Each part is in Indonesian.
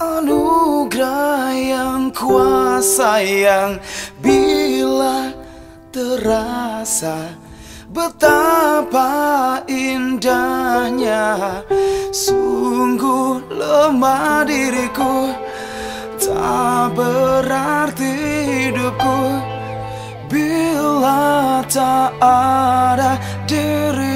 anugerah yang kuasa yang bila terasa betapa indahnya. Sungguh lemah diriku tak berarti hidupku. Bila tak ada diri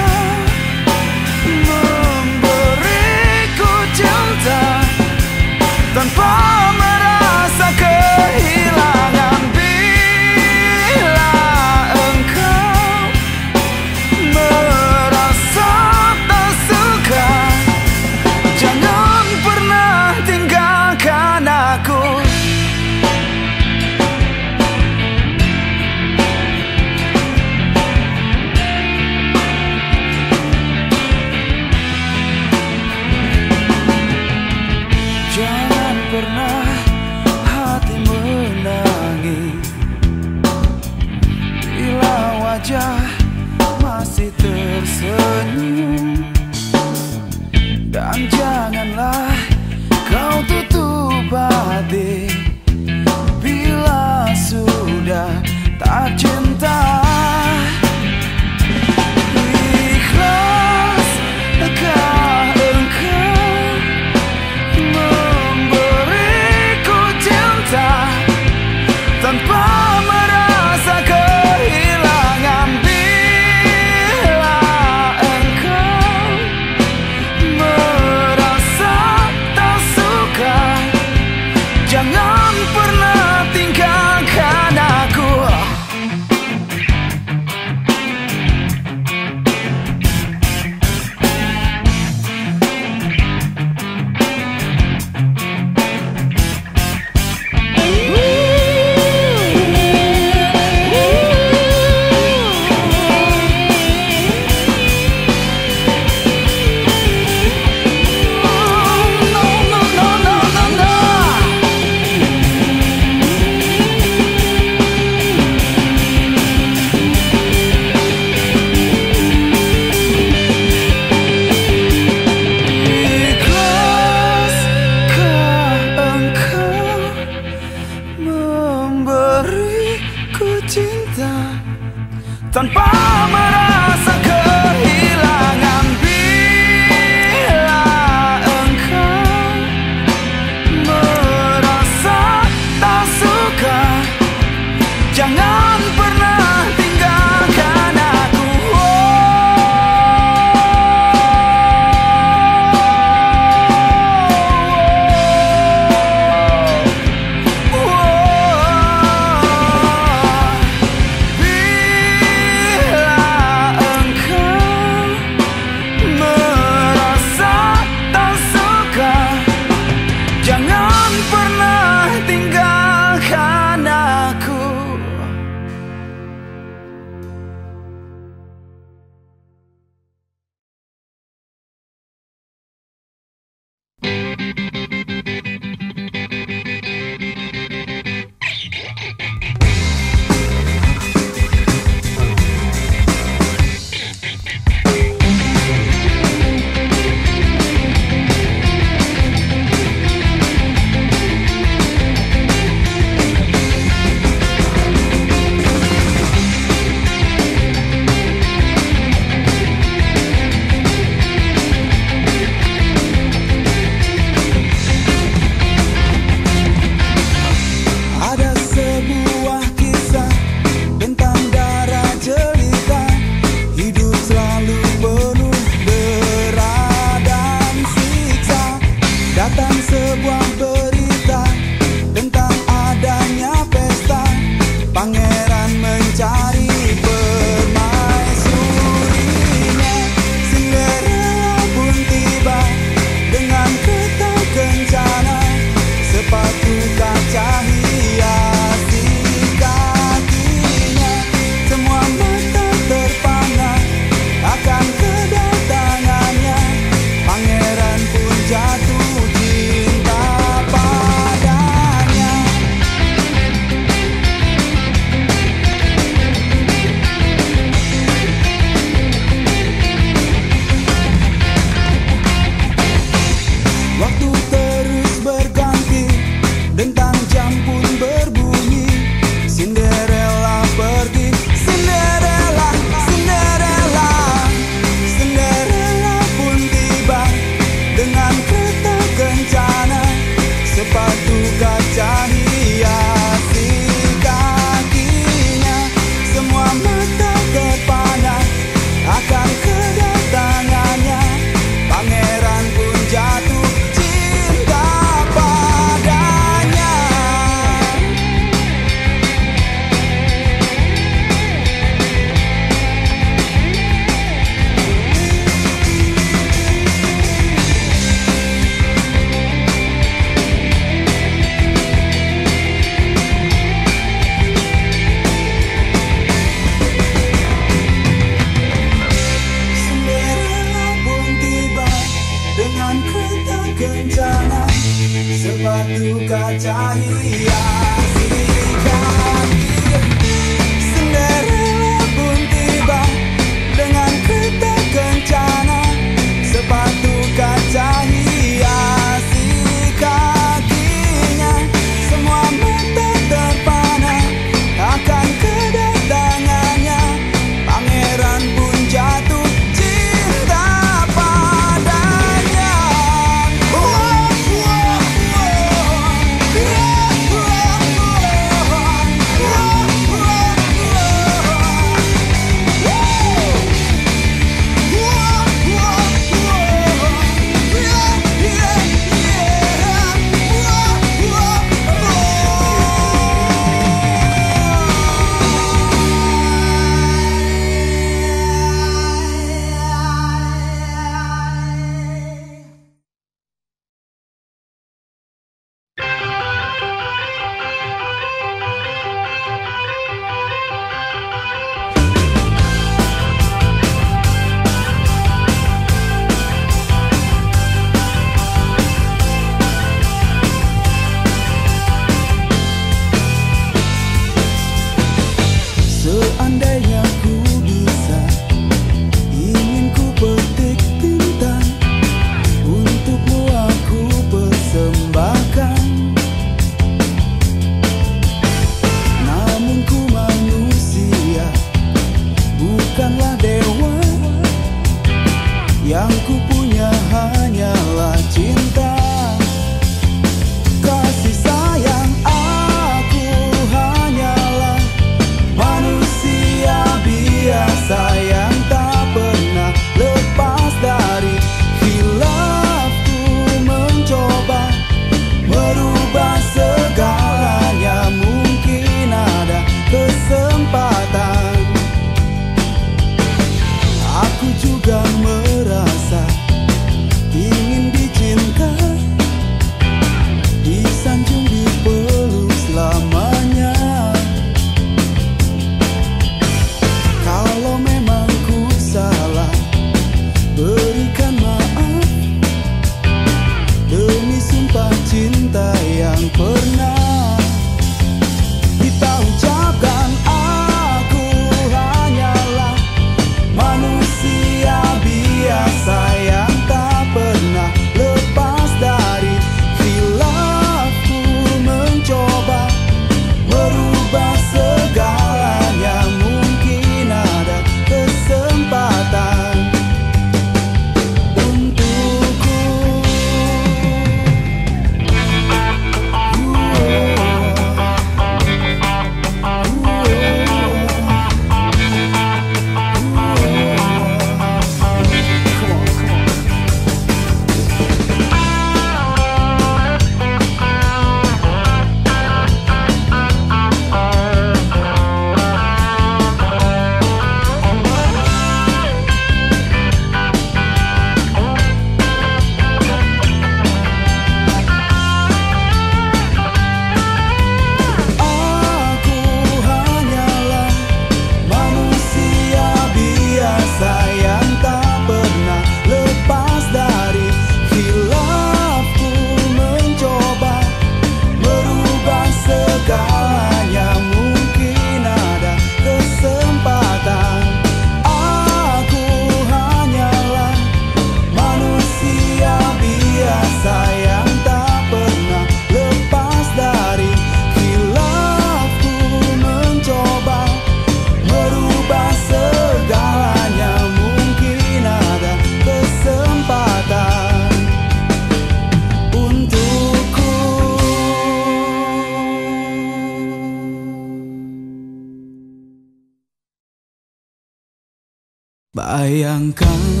阳光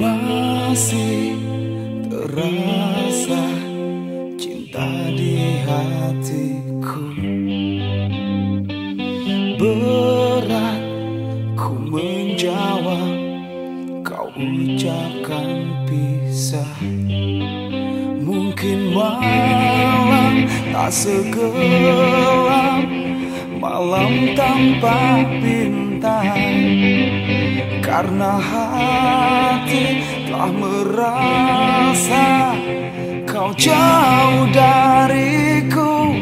masih terasa cinta di hatiku. Berat ku menjawab kau ucapkan pisah. Mungkin malam tak segelap malam tanpa bintang. Karena hati telah merasa Kau jauh dariku.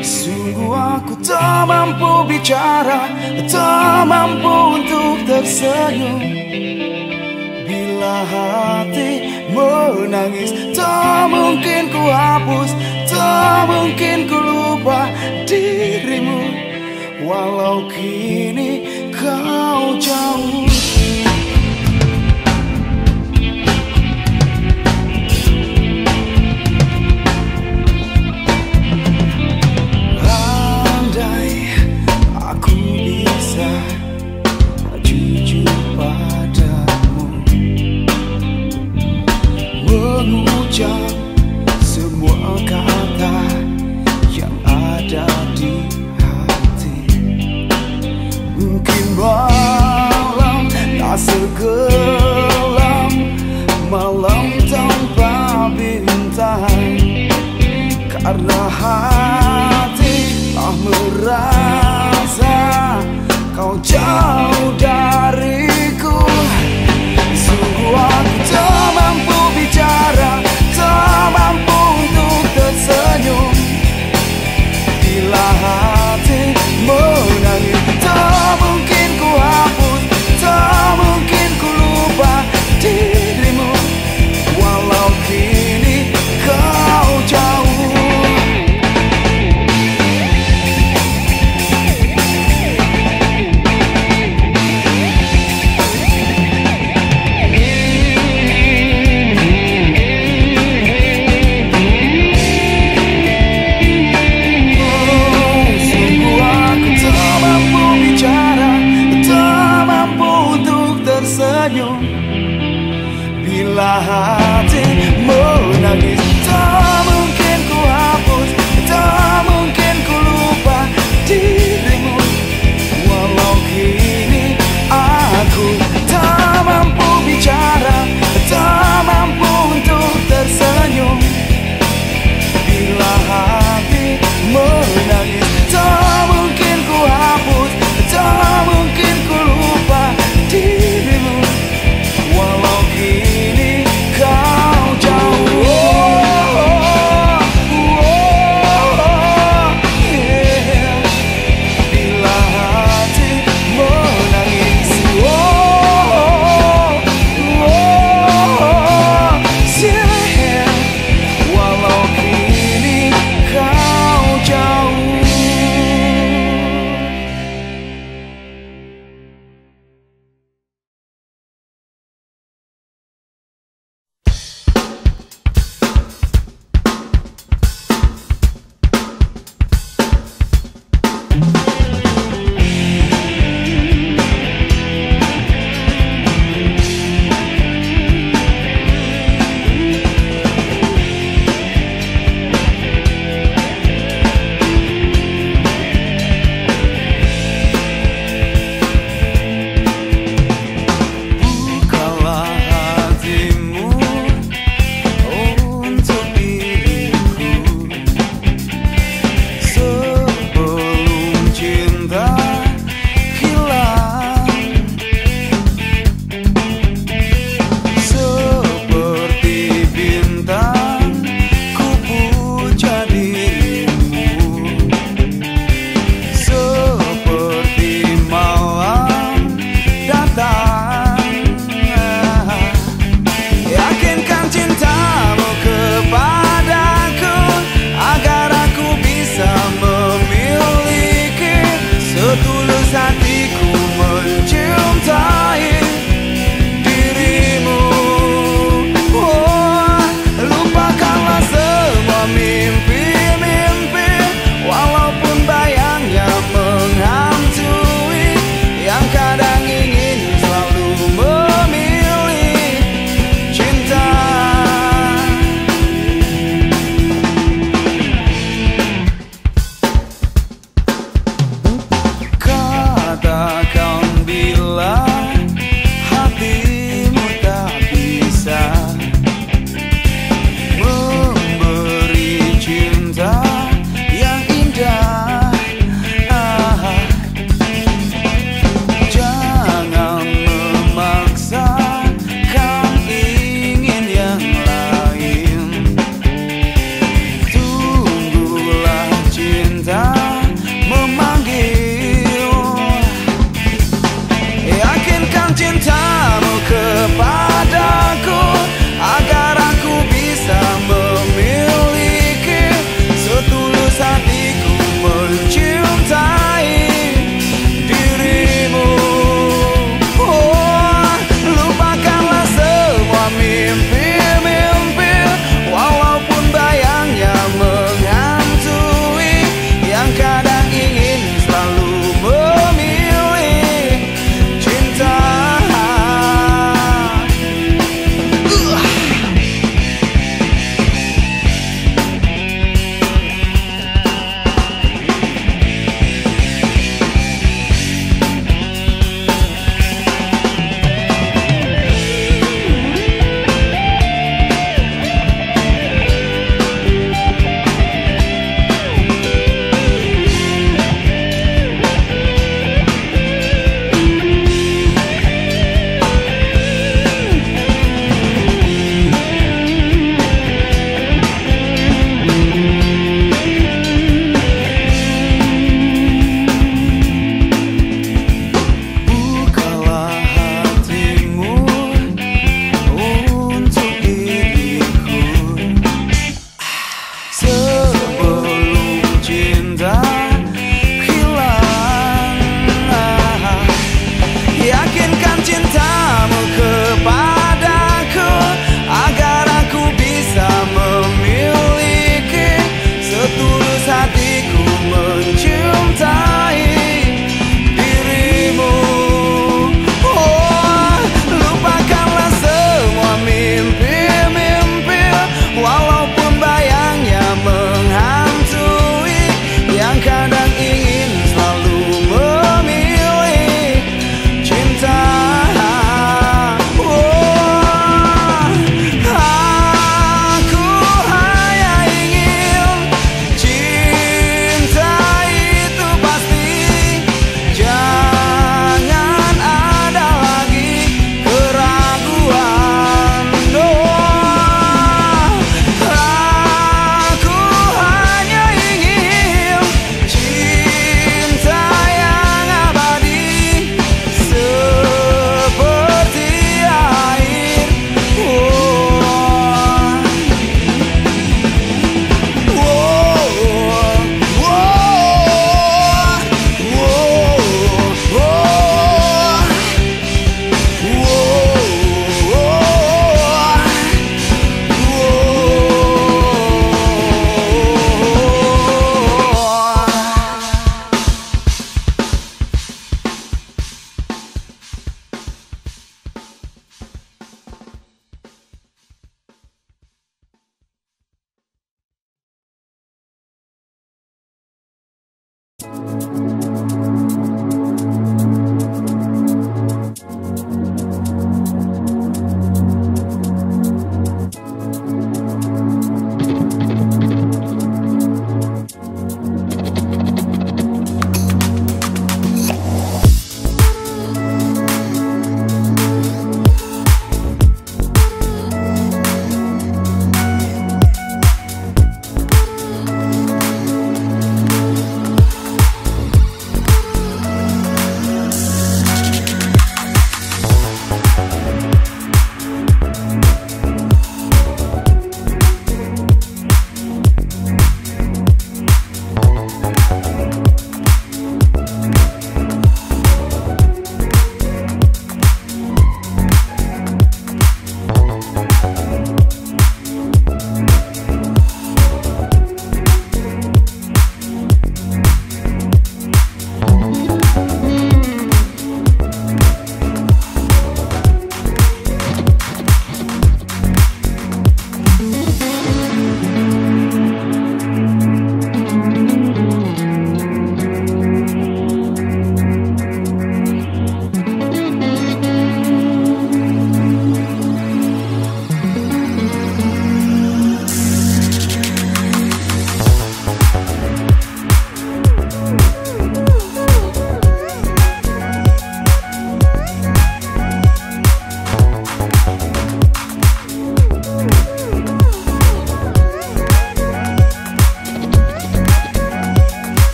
Sungguh aku tak mampu bicara Tak mampu untuk tersenyum. Bila hati menangis Tak mungkin ku hapus Tak mungkin ku lupa dirimu. Walau kini kau jauh